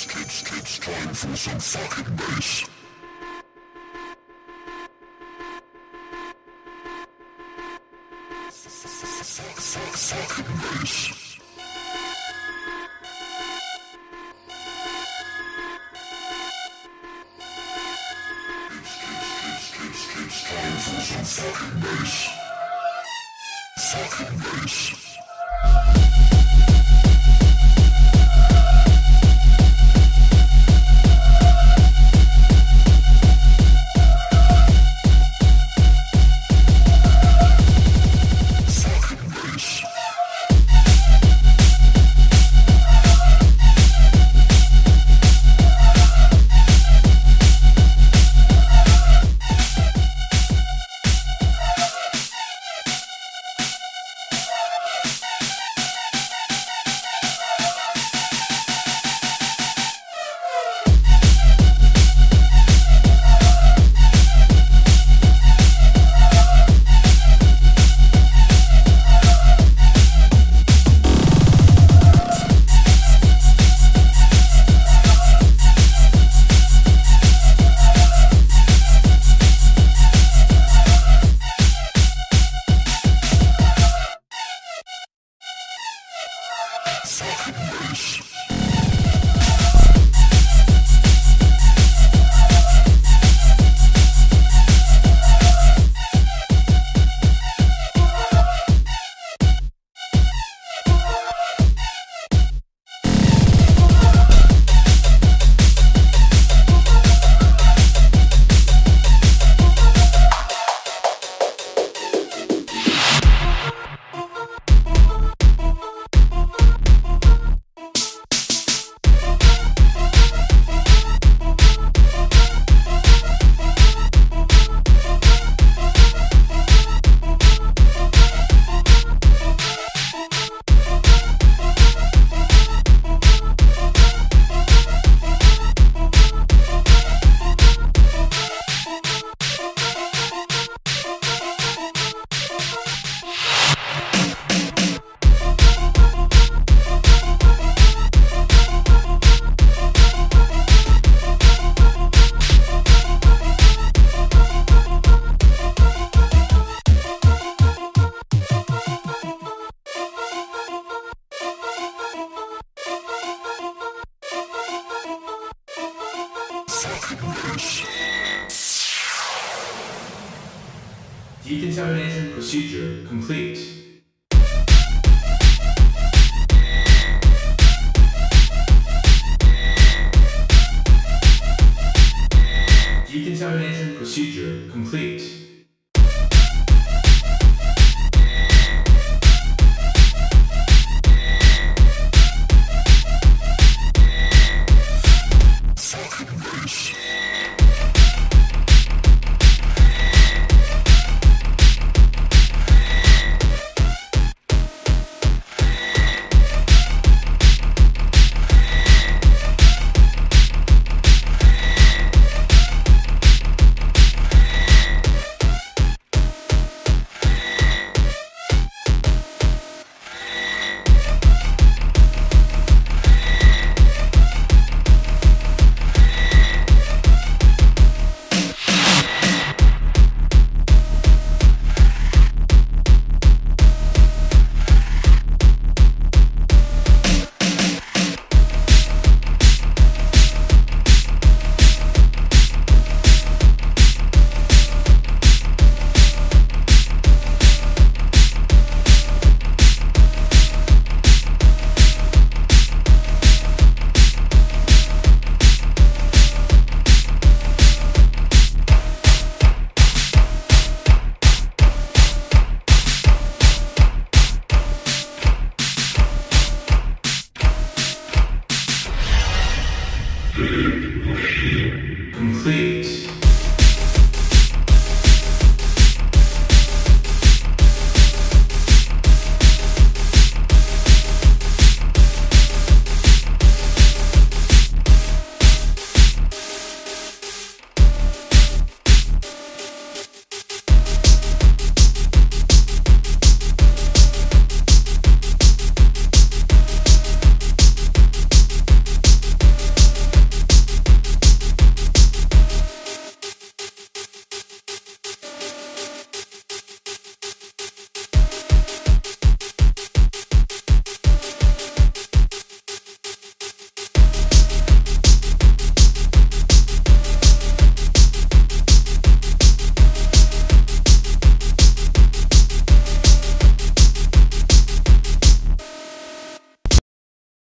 It's, it's, it's time for some fucking bass. Fuck, fuck, fucking bass. Fucking bass. Fucking bass. Fucking Decontamination procedure complete. Decontamination procedure complete.